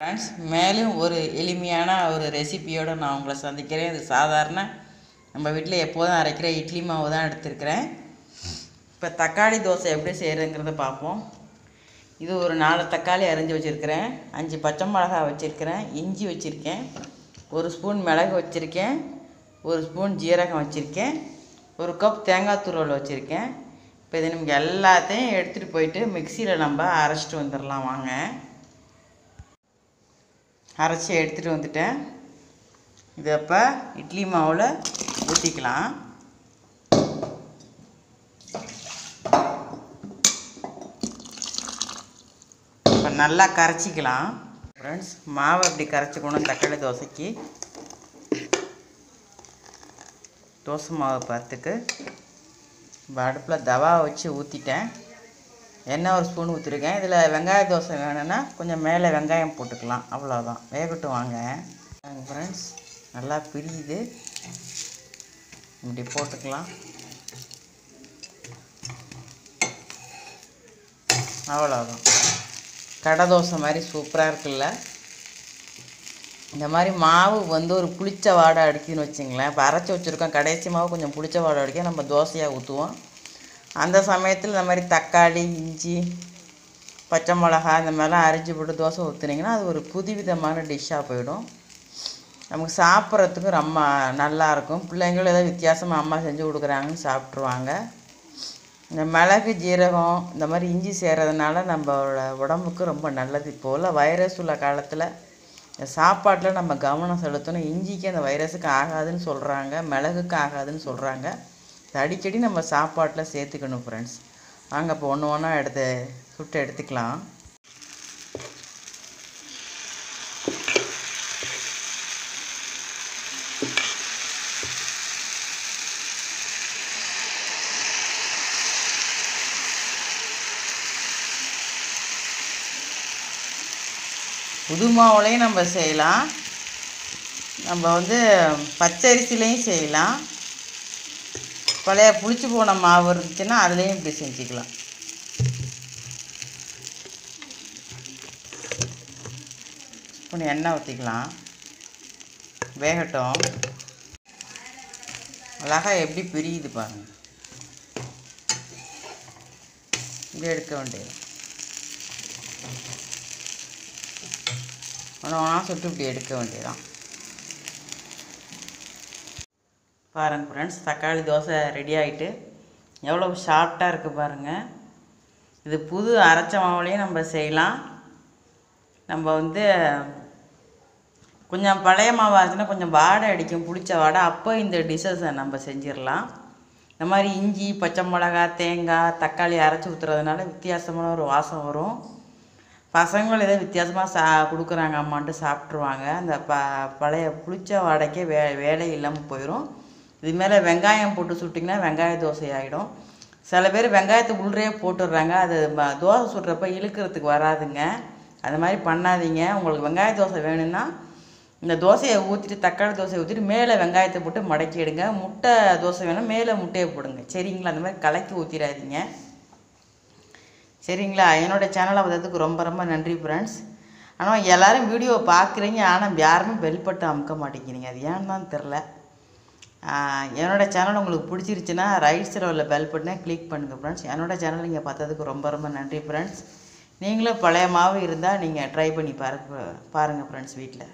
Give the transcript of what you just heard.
Friends மேலும் ஒரு எளிமையான ஒரு ரெசிபியோடு நான் உங்களை சந்திக்கிறேன். இது சாதாரண நம்ம வீட்டில் எப்போதும் அரைக்கிற இட்லி மாவு தான் எடுத்திருக்கிறேன். இப்போ தக்காளி தோசை எப்படி செய்கிறதுங்கிறத பார்ப்போம். இது ஒரு நாலு தக்காளி அரிஞ்சு வச்சுருக்கிறேன். அஞ்சு பச்சை மிளகாய் வச்சுருக்கிறேன். இஞ்சி வச்சுருக்கேன். ஒரு ஸ்பூன் மிளகு வச்சுருக்கேன். ஒரு ஸ்பூன் ஜீரகம் வச்சுருக்கேன். ஒரு கப் தேங்காய் துருவல் வச்சுருக்கேன். இப்போ இது நமக்கு எல்லாத்தையும் எடுத்துகிட்டு போயிட்டு மிக்சியில் நம்ம அரைச்சிட்டு வந்துடலாம். வாங்க. அரைச்சி எடுத்துகிட்டு வந்துட்டேன். இதை இப்போ இட்லி மாவில் ஊற்றிக்கலாம் இப்போ நல்லா கரைச்சிக்கலாம். ஃப்ரெண்ட்ஸ் மாவை அப்படி கரைச்சிக்கணும் தக்காளி தோசைக்கு. தோசை மாவு பார்த்துக்கு. இப்போ அடுப்பில் தவா வச்சு ஊற்றிட்டேன் எண்ணெய் ஒரு ஸ்பூன் ஊற்றிருக்கேன் இதில் வெங்காய தோசை வேணும்னா கொஞ்சம் மேலே வெங்காயம் போட்டுக்கலாம். அவ்வளோதான் வேகட்டும் வாங்க. ஃப்ரெண்ட்ஸ் நல்லா பிரியுது. இப்படி போட்டுக்கலாம். அவ்வளோதான் கடை தோசை மாதிரி சூப்பராக இருக்குல்ல? இந்த மாதிரி மாவு வந்து ஒரு புளிச்ச வாடை அடிக்குதுன்னு வச்சுங்களேன். இப்போ அரைச்சி வச்சுருக்கோம். கடைசி மாவு கொஞ்சம் புளிச்ச வாடை அடிக்க நம்ம தோசையாக ஊற்றுவோம் அந்த சமயத்தில் இந்த மாதிரி தக்காளி இஞ்சி பச்சை மிளகா இந்த மாதிரிலாம் அரிஞ்சு போட்டு தோசை ஊற்றுனீங்கன்னா அது ஒரு புதுவிதமான டிஷ்ஷாக போயிடும். நமக்கு சாப்பிட்றதுக்கும் ரொம்ப நல்லாயிருக்கும் பிள்ளைங்களும் ஏதாவது வித்தியாசமாக அம்மா செஞ்சு கொடுக்குறாங்கன்னு சாப்பிட்ருவாங்க இந்த மிளகு ஜீரகம் இந்த மாதிரி இஞ்சி சேர்கிறதுனால நம்மளோட உடம்புக்கு ரொம்ப நல்லது. இப்போ உள்ள வைரஸ் உள்ள காலத்தில் இந்த சாப்பாட்டில் நம்ம கவனம் செலுத்தணும். இஞ்சிக்கு அந்த வைரஸுக்கு ஆகாதுன்னு சொல்கிறாங்க மிளகுக்கு ஆகாதுன்னு சொல்கிறாங்க அடிக்கடி நம்ம சாப்பாட்டில் சேர்த்துக்கணும் ஃப்ரெண்ட்ஸ் வாங்க இப்போ ஒன்று ஒன்றா எடுத்து சுட்டு எடுத்துக்கலாம். புது மாவுலையும் நம்ம செய்யலாம். நம்ம வந்து பச்சரிசிலையும் செய்யலாம். பழைய புளிச்சு போன மாவு இருந்துச்சுன்னா அதுலேயும் இப்படி செஞ்சுக்கலாம். ஸ்பூன் எண்ணெய் ஊற்றிக்கலாம் வேகட்டும். அழகா எப்படி பிரியுது பாருங்க. இப்படி எடுக்க வேண்டியது. ஒன்று ஒன்றா சுட்டு இப்படி எடுக்க வேண்டியதான் பாருங்க ஃப்ரெண்ட்ஸ் தக்காளி தோசை ரெடி ஆகிட்டு எவ்வளோ சாஃப்டாக இருக்குது பாருங்கள் இது புது அரைச்ச மாவுலேயும் நம்ம செய்யலாம். நம்ம வந்து கொஞ்சம் பழைய மாவாக இருந்துச்சுன்னா கொஞ்சம் வாடை அடிக்கும் புளிச்ச வாடை. அப்போ இந்த டிஷ்ஷஸை நம்ம செஞ்சிடலாம். இந்த மாதிரி இஞ்சி பச்சை மிளகா தேங்காய் தக்காளி அரைச்சி ஊற்றுறதுனால வித்தியாசமான ஒரு வாசம் வரும். பசங்களும் ஏதோ வித்தியாசமாக சா கொடுக்குறாங்க அம்மான்ட்டு சாப்பிட்ருவாங்க அந்த ப பழைய புளிச்ச வாடைக்கே வே வேலை இல்லாமல் போயிடும் இது மேலே வெங்காயம் போட்டு சுட்டிங்கன்னா வெங்காய தோசை ஆகிடும் சில பேர் வெங்காயத்தை உள்ளே போட்டுடுறாங்க. அது தோசை சுடுறப்ப இழுக்கிறதுக்கு வராதுங்க. அது மாதிரி பண்ணாதீங்க. உங்களுக்கு வெங்காய தோசை வேணும்னா இந்த தோசையை ஊற்றிட்டு தக்காளி தோசையை ஊற்றிட்டு மேலே வெங்காயத்தை போட்டு மடக்கிடுங்க முட்டை தோசை வேணால் மேலே முட்டையை போடுங்க. சரிங்களா? அந்த மாதிரி கலக்கி ஊற்றிடாதீங்க சரிங்களா? என்னோடய சேனலை பார்த்ததுக்கு ரொம்ப ரொம்ப நன்றி ஃப்ரெண்ட்ஸ் ஆனால் எல்லோரும் வீடியோவை பார்க்குறீங்க. ஆனால் யாருமே பெல் அமுக்க மாட்டேங்கிறீங்க. அது ஏன்னு தான் தெரில. என்னோடய சேனல் உங்களுக்கு பிடிச்சிருச்சுன்னா ரைட் சைடில் உள்ள பெல் பட்டனை கிளிக் பண்ணுங்கள் ஃப்ரெண்ட்ஸ் என்னோடய சேனல் நீங்கள் பார்த்ததுக்கு ரொம்ப ரொம்ப நன்றி ஃப்ரெண்ட்ஸ் நீங்களும் பழைய மாவு இருந்தால் நீங்கள் ட்ரை பண்ணி பாருங்க பாருங்கள் ஃப்ரெண்ட்ஸ் வீட்டில்